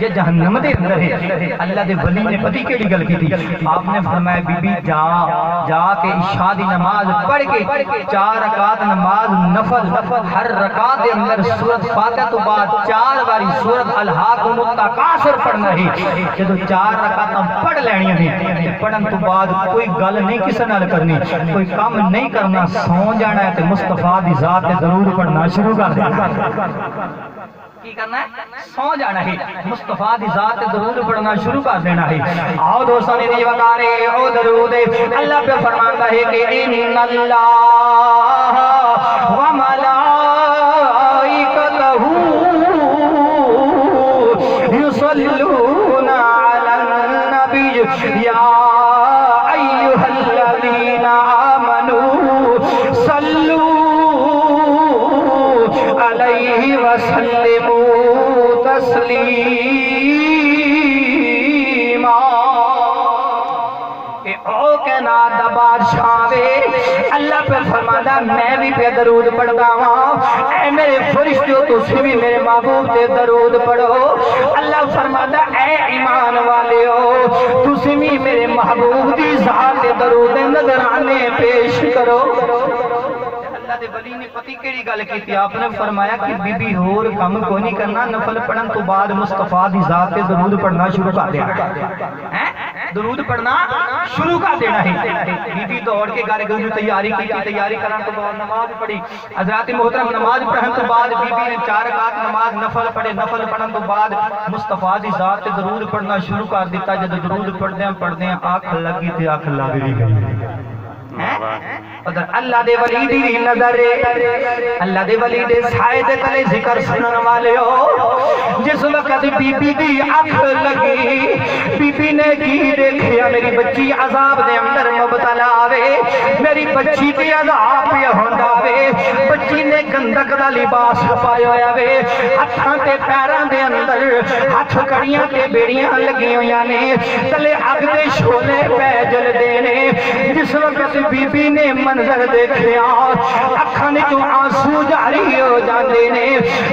یہ جہنم دے اندر ہے۔ اللہ دے ولی نے پتی کیڑی گل کی تھی آپ نے فرمایا بی بی جا جا کے عشاء دی نماز پڑھ کے چار رکعت نماز نفل، ہر رکعت دے اندر سورت فاتحہ تو بعد چار باری سورت الحاکم التکاثر پڑھنا ہے۔ جدو چار رکعتاں پڑھ لینی ہیں پڑھن تو بعد کوئی گل نہیں کسی نال کرنی۔ کوئی کام نہیں کرنا سو جانا ہے تے مصطفیٰ دی ذات تے ضرور پڑھنا شروع کر دینا کی کرنا ہے؟ سو جانا ہے۔ مصطفیٰ دی ذات درود پڑھنا شروع کر دینا ہے۔ آؤ دوستان دی وقارے او درود۔ اللہ پہ فرماتا ہے کہ ان اللہ و ملائکتہ یصلون نات بادشاہ اللہ پہ فرمانا میں بھی پہ درود پڑھتا ہوں۔ اے میرے فرشتوں، تسی بھی میرے محبوب تے درود پڑھو۔ اللہ فرمانا اے ایمان والے ہو تسی بھی میرے محبوب دی ذات تے درود نظرانے پیش کرو۔ اللہ دے ولی نے پتی کیڑی گل کیتی؟ آپ نے فرمایا کہ بی بی ہور کم کو نہیں کرنا، نفل پڑھن تو بعد مصطفیٰ دی ذات تے درود پڑھنا شروع کر دینا ہیں؟ درود پڑھنا شروع کر دینا ہے۔ بی بی دوڑ کے گھر گئی، تیاری کی، تیاری کرن تو بعد نماز پڑھی۔ حضرات محترم نماز پڑھن تو بعد بی بی نے چار رکعت نماز نفل پڑھے نفل پڑھن تو بعد مصطفیٰ دی ذات تے درود پڑھنا شروع کر دیتا۔ جب درود پڑھدے ہیں پڑھدے آنکھ لگی تے آنکھ لگ گئی اللہ دے ولی دی نظر اللہ دے ولی دے سائے دے تلے ذکر سنن والے ہو۔ جس وقت بی بی دی اکھ لگی بی بی نے کی دیکھیا، میری بچی عذاب دے اندر مبتلا آوے میری بچی دی عذاب پہ ہوندا وے بچی نے گندک دا لباس پایا ہویا وے۔ ہتھاں تے پیراں دے اندر ہاتھ کڑیاں تے بیڑیاں لگی ہویاں نے تلے اگ دے شولے پہ جل دینے جس وقت بی بی نے منظر دیکھیا اکھاں جو آنسو جاری ہو جاندے نے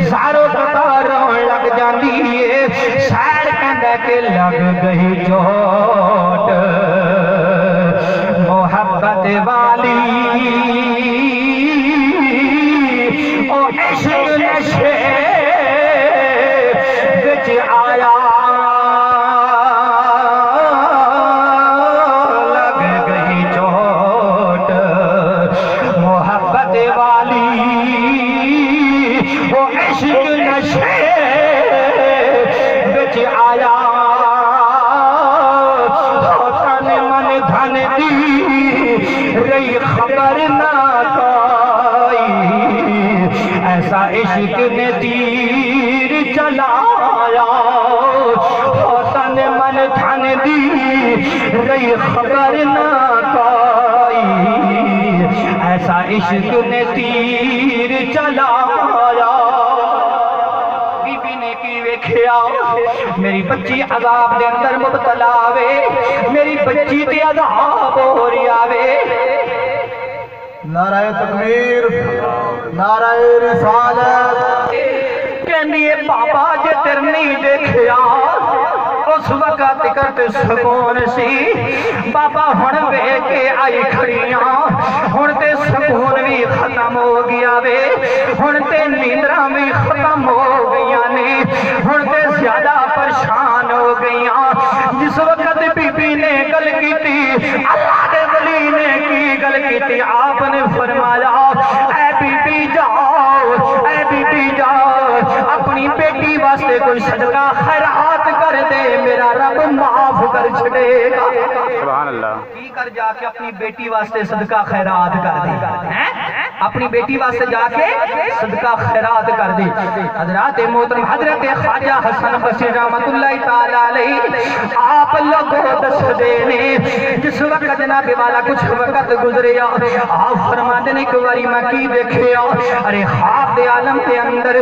سارو قطار رون لگ جاندی ہے شاعر کہندا کہ لگ گئی چوٹ عشق نشے بچ آیا۔ تن من دھن دی رہی خبر نہ پائی۔ ایسا عشق نے تیر چلایا۔ تن من دھن دی رہی خبر نہ پائی۔ ایسا عشق نے تیر چلایا۔ کی ویکھیا میری بچی عذاب دے اندر مبتلا وے میری بچی تے عذاب ہو رہی آوے۔ نعرہ تکبیر نعرہ رسالت۔ کہنی ہے بابا جے تیر نہیں دیکھیا اس وقت کرتے سکون سی۔ بابا ہن وے کے آئی کھڑیاں ہن تے سکون بھی ختم ہو گیا وے۔ ہن تے نیندراں بھی زیادہ پریشان ہو گئیاں۔ جس وقت بی بی نے گل کیتی اللہ دے ولی نے کی گل کیتی؟ آپ نے فرمایا اے بی بی جاؤ اے بی بی جاؤ اپنی بیٹی واسطے کوئی صدقہ خیرات کر دے میرا رب معاف کر چھڑے گا۔ سبحان اللہ۔ کی کر جا کے اپنی بیٹی واسطے صدقہ خیرات کر دے؟ ہیں؟ اپنی بیٹی واسطے جا کے صدقہ خیرات کر دی حضرات محترم، حضرت خواجہ حسن بصری رحمت اللہ تعالی علیہ، آپ اللہ کو دس دینے، جس وقت جناب والا کچھ وقت گزریا آپ فرما دینے کہ باری میں کی دیکھیا ارے خواب دے عالم دے اندر